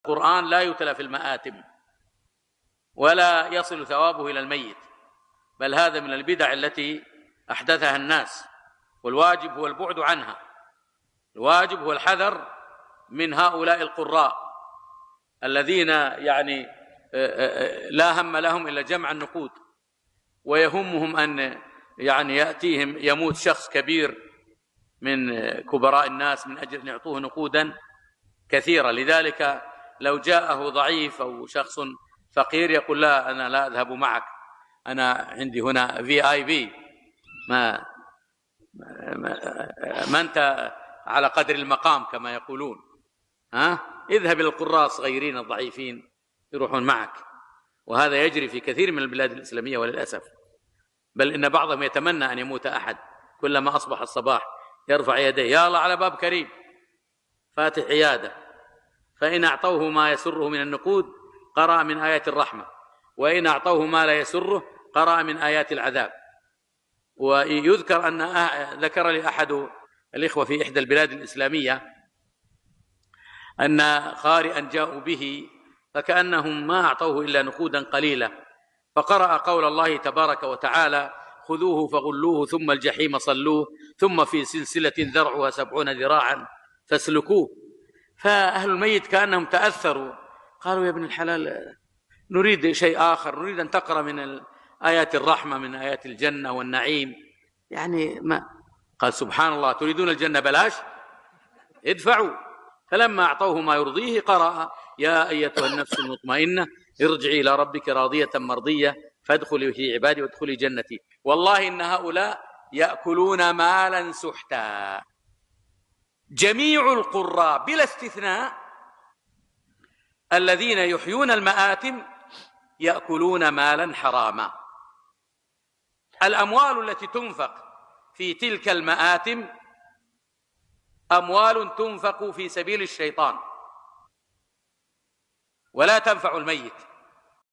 القرآن لا يتلى في المآتم ولا يصل ثوابه إلى الميت بل هذا من البدع التي أحدثها الناس والواجب هو البعد عنها الواجب هو الحذر من هؤلاء القراء الذين يعني لا هم لهم إلا جمع النقود ويهمهم أن يعني يأتيهم يموت شخص كبير من كبراء الناس من أجل أن يعطوه نقودا كثيرة لذلك لو جاءه ضعيف أو شخص فقير يقول لا أنا لا أذهب معك. أنا عندي هنا في آي بي ما ما أنت على قدر المقام كما يقولون. ها؟ اذهب إلى القراء الصغيرين الضعيفين يروحون معك. وهذا يجري في كثير من البلاد الإسلامية وللأسف. بل إن بعضهم يتمنى أن يموت أحد. كلما أصبح الصباح يرفع يديه يا الله على باب كريم. فاتح عيادة. فإن أعطوه ما يسره من النقود قرأ من آيات الرحمة. وإن أعطوه ما لا يسره قرأ من آيات العذاب. ويذكر أن ذكر لي أحد الإخوة في إحدى البلاد الإسلامية أن قارئا جاءوا به فكأنهم ما أعطوه إلا نقودا قليلة. فقرأ قول الله تبارك وتعالى خذوه فغلوه ثم الجحيم صلوه ثم في سلسلة ذرعها سبعون ذراعا فاسلكوه. فأهل الميت كأنهم تأثروا. قالوا يا ابن الحلال نريد شيء آخر نريد أن تقرأ من آيات الرحمة من آيات الجنة والنعيم. يعني ما قال سبحان الله تريدون الجنة بلاش؟ ادفعوا. فلما أعطوه ما يرضيه قرأ يا أيتها النفس المطمئنة ارجعي إلى ربك راضية مرضية فادخلي في عبادي وادخلي جنتي. والله إن هؤلاء يأكلون مالا سحتا. جميع القراء بلا استثناء الذين يحيون المآتم يأكلون مالا حراما. الأموال التي تنفق في تلك المآتم أموال تنفق في سبيل الشيطان. ولا تنفع الميت.